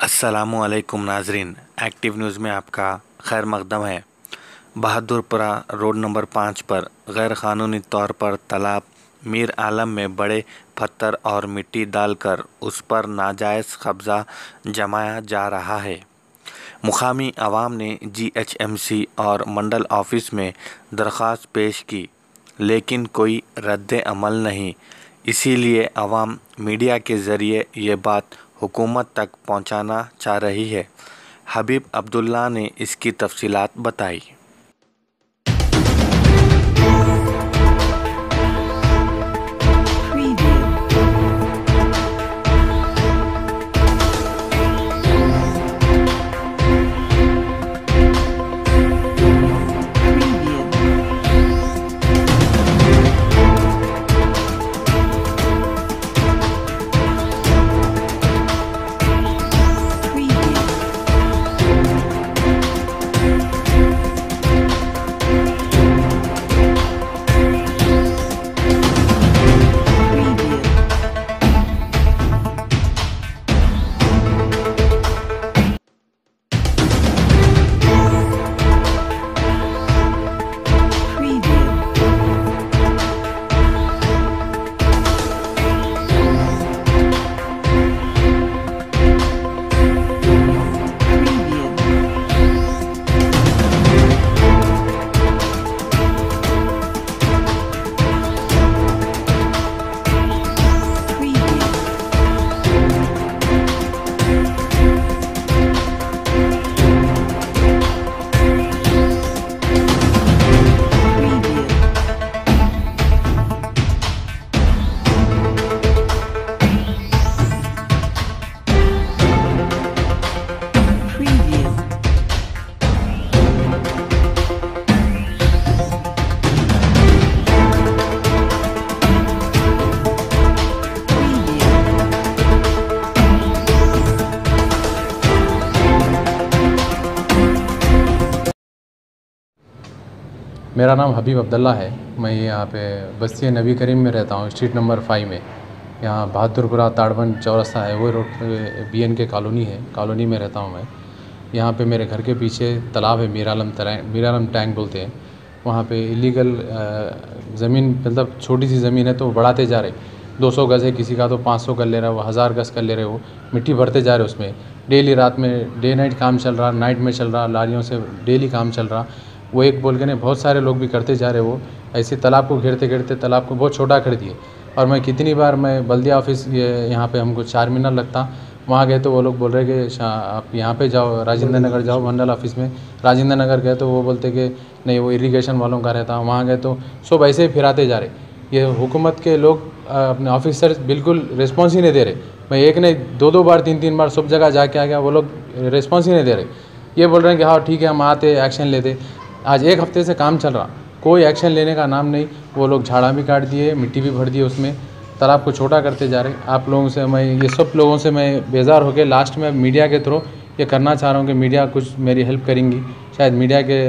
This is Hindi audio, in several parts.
असलकुम नाजरीन। एक्टिव न्यूज़ में आपका खैर मकदम है। बहादुरपुरा रोड नंबर पाँच पर गैर क़ानूनी तौर पर तालाब मीर आलम में बड़े पत्थर और मिट्टी डालकर उस पर नाजायज़ कब्ज़ा जमाया जा रहा है। मुकामी आवाम ने जीएचएमसी और मंडल ऑफ़िस में दरख्वास्त पेश की, लेकिन कोई रद्द अमल नहीं। इसीलिए आवाम मीडिया के ज़रिए ये बात हुकूमत तक पहुंचाना चाह रही है। हबीब अब्दुल्ला ने इसकी तफसीलात बताई। मेरा नाम हबीब अब्दुल्ला है। मैं यहाँ पे बस्ती नबी करीम में रहता हूँ, स्ट्रीट नंबर फाइव में। यहाँ बहादुरपुरा ताड़बन चौरस्ता है, वो road B N K colony है, कॉलोनी में रहता हूँ मैं। यहाँ पे मेरे घर के पीछे तालाब है, मीरालम मीरालम टैंक बोलते हैं। वहाँ पे इलीगल ज़मीन मतलब छोटी सी ज़मीन है तो बढ़ाते जा रहे। 200 गज़ है, किसी का तो 500 कर ले रहा है, वो हज़ार गज़ कर ले रहे हो मिट्टी भरते जा रहे उसमें। डेली रात में, डे नाइट काम चल रहा, नाइट में चल रहा, लारियों से डेली काम चल रहा। वो एक बोल के नहीं, बहुत सारे लोग भी करते जा रहे वो। ऐसे तालाब को घेरते घेरते तालाब को बहुत छोटा कर दिए। और मैं कितनी बार मैं बल्दिया ऑफ़िस यहाँ पे हमको चार मीनर लगता। वहाँ गए तो वो लोग बोल रहे कि आप यहाँ पे जाओ, राजेंद्र नगर जाओ मंडल ऑफ़िस में। राजेंद्र नगर गए तो वो बोलते कि, नहीं, वो इरीगेशन वालों का रहता वहाँ गए तो सब ऐसे ही फिराते जा रहे ये हुकूमत के लोग अपने ऑफिसर बिल्कुल रिस्पॉन्स ही नहीं दे रहे। मैं एक नहीं, दो दो बार, तीन तीन बार सब जगह जाके आ गया, वो लोग रिस्पॉन्स ही नहीं दे रहे। ये बोल रहे हैं कि हाँ ठीक है, हम आते एक्शन लेते। आज एक हफ़्ते से काम चल रहा। कोई एक्शन लेने का नाम नहीं। वो लोग झाड़ा भी काट दिए, मिट्टी भी भर दी उसमें। तालाब को छोटा करते जा रहे। आप लोगों से मैं, ये सब लोगों से मैं बेजार होकर लास्ट में मीडिया के थ्रू ये करना चाह रहा हूँ कि मीडिया कुछ मेरी हेल्प करेंगी। शायद मीडिया के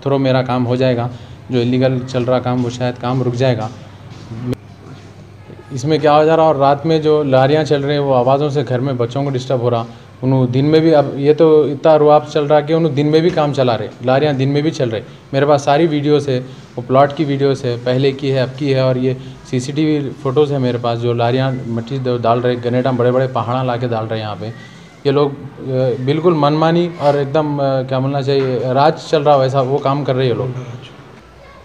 थ्रू मेरा काम हो जाएगा। जो इलीगल चल रहा काम, वो शायद काम रुक जाएगा। इसमें क्या हो जा रहा और रात में जो लारियाँ चल रही हैं, वो आवाज़ों से घर में बच्चों को डिस्टर्ब हो रहा। उन्होंने दिन में भी अब ये तो इतना रुआब चल रहा है कि उन्होंने दिन में भी काम चला रहे, लारियाँ दिन में भी चल रहे। मेरे पास सारी वीडियोस है, वो प्लॉट की वीडियोस है, पहले की है, अब की है, और ये सीसीटीवी फ़ोटोज़ है मेरे पास जो लारियाँ मट्टी डाल रहे, गनेटा बड़े बड़े पहाड़ा ला के डाल रहे हैं यहाँ पे। ये लोग बिल्कुल मनमानी और एकदम क्या बोलना चाहिए, राज चल रहा वैसा वो काम कर रहे हैं लोग।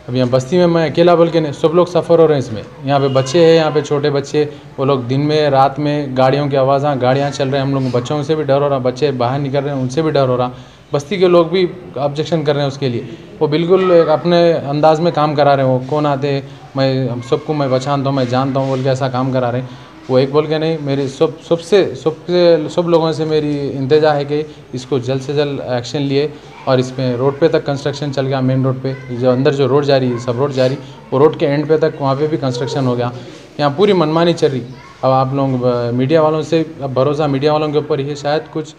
अब यहाँ बस्ती में मैं अकेला बोल के नहीं, सब लोग सफ़र हो रहे हैं इसमें। यहाँ पे बच्चे हैं, यहाँ पे छोटे बच्चे, वो लोग दिन में, रात में गाड़ियों की आवाज़ गाड़ियाँ चल रहे हैं, हम लोग बच्चों से भी डर हो रहा, बच्चे बाहर निकल रहे हैं, उनसे भी डर हो रहा। बस्ती के लोग भी ऑब्जेक्शन कर रहे हैं उसके लिए। वो बिल्कुल अपने अंदाज में काम करा रहे हैं, वो कौन आते मैं सबको मैं बचानता हूँ, मैं जानता हूँ, बोल के ऐसा काम करा रहे हैं। वो एक बोल के नहीं, मेरी सब, सबसे सबसे, सब लोगों से मेरी इंतजा है कि इसको जल्द से जल्द एक्शन लिए। और इसमें रोड पे तक कंस्ट्रक्शन चल गया मेन रोड पे। जो अंदर जो रोड जा रही है, सब रोड जा रही वो रोड के एंड पे तक वहाँ पे भी कंस्ट्रक्शन हो गया। यहाँ पूरी मनमानी चल रही। अब आप लोग मीडिया वालों से, अब भरोसा मीडिया वालों के ऊपर ही शायद कुछ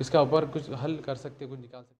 इसका ऊपर कुछ हल कर सकते कुछ निकाल सकते